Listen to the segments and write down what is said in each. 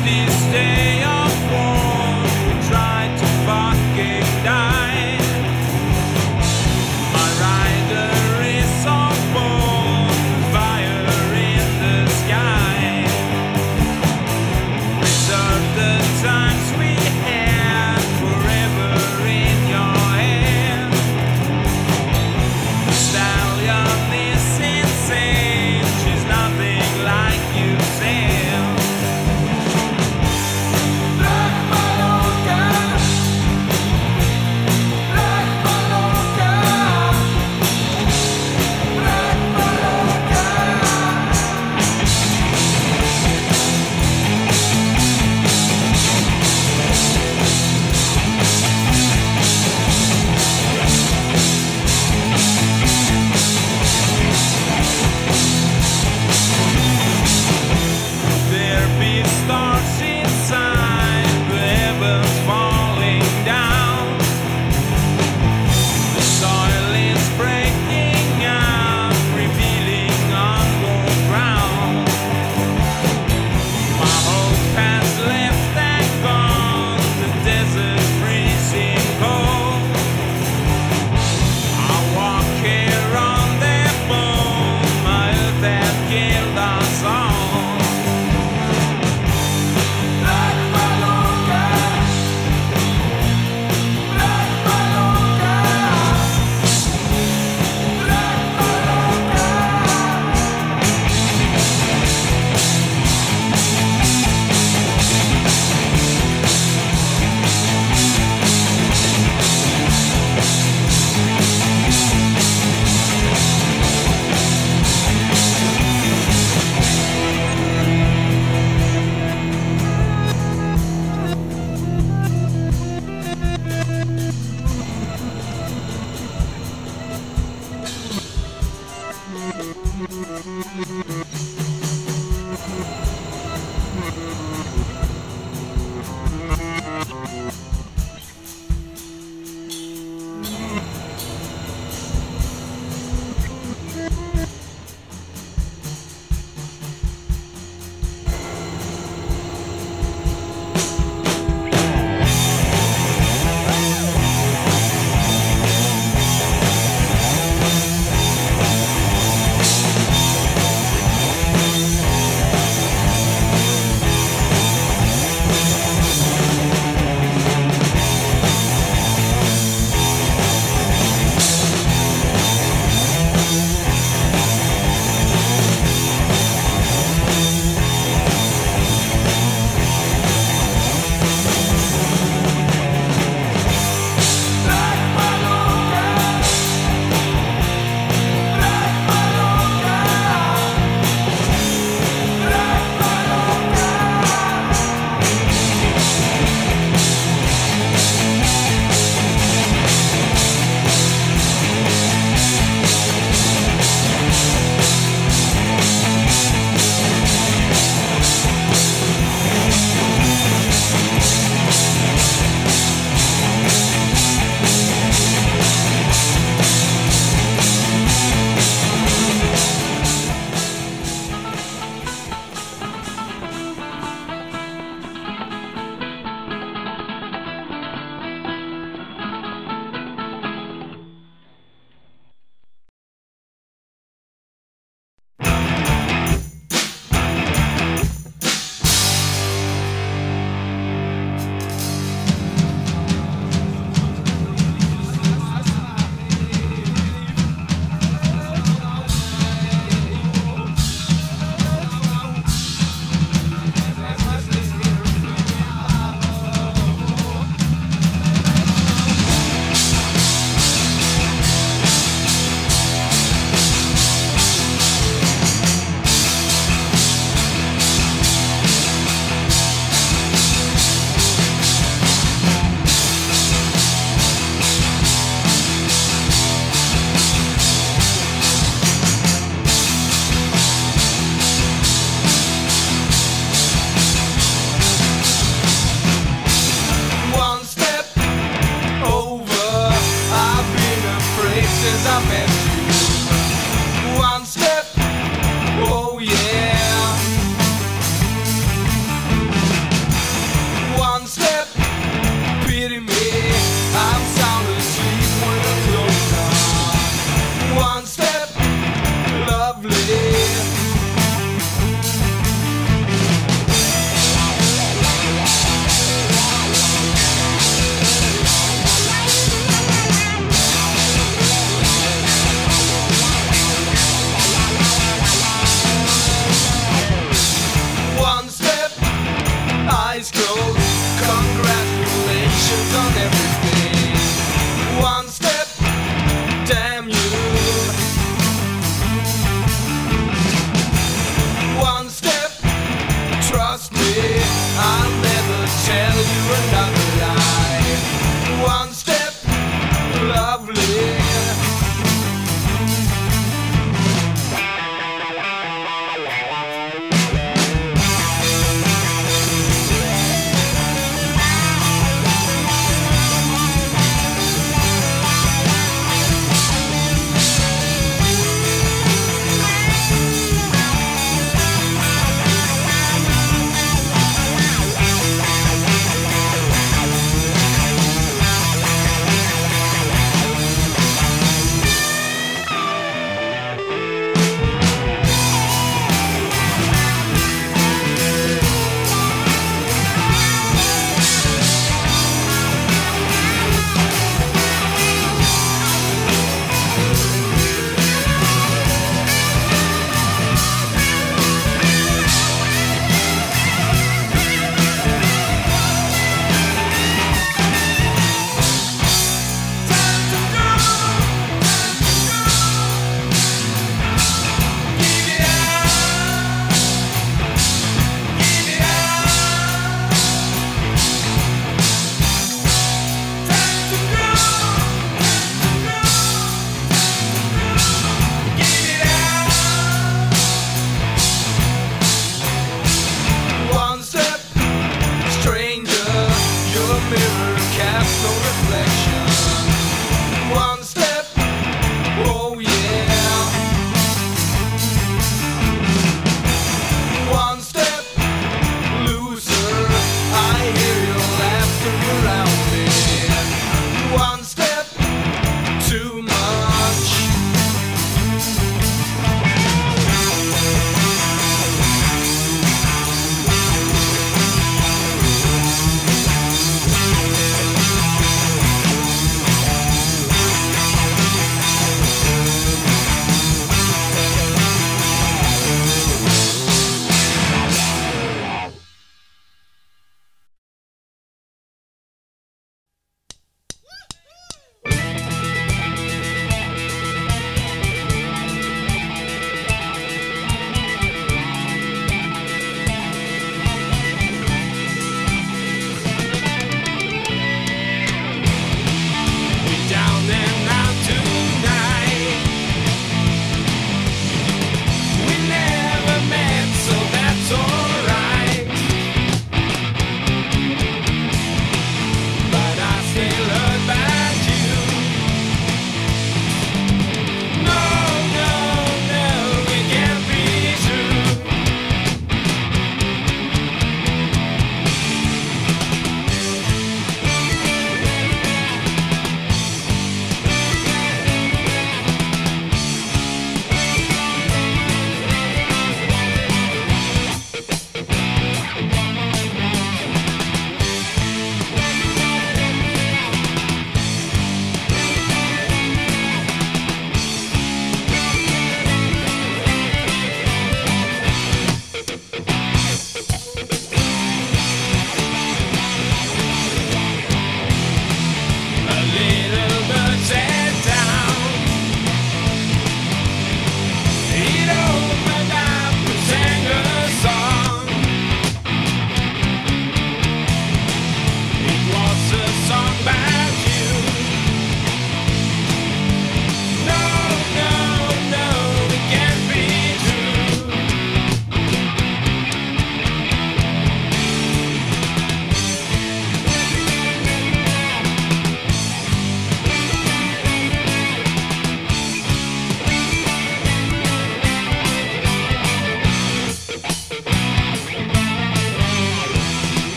these days.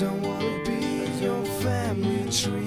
I don't wanna be your family tree.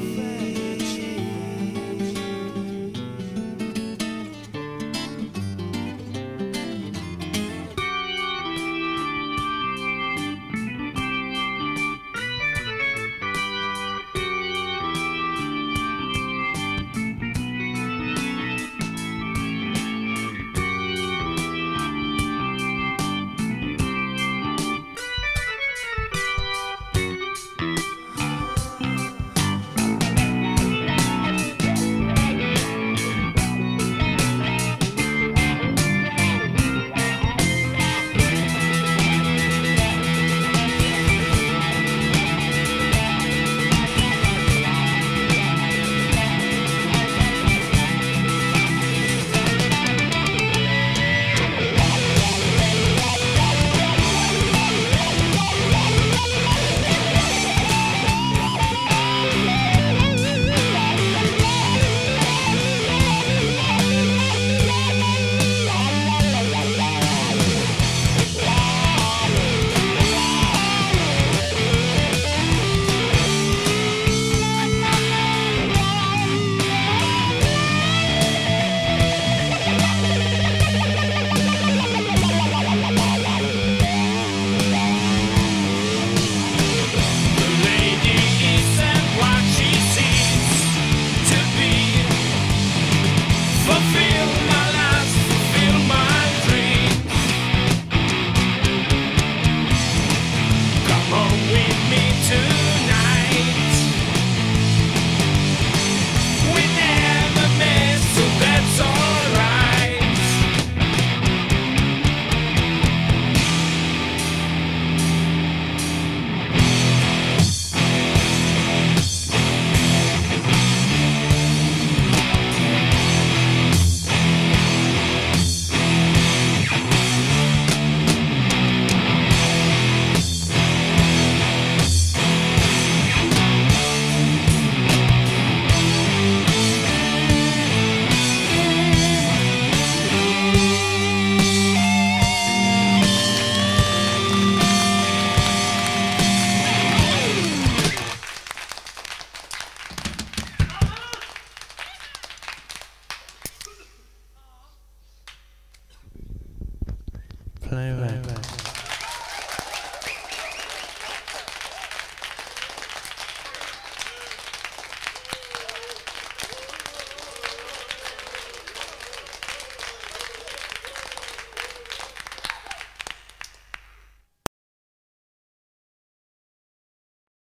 Play away.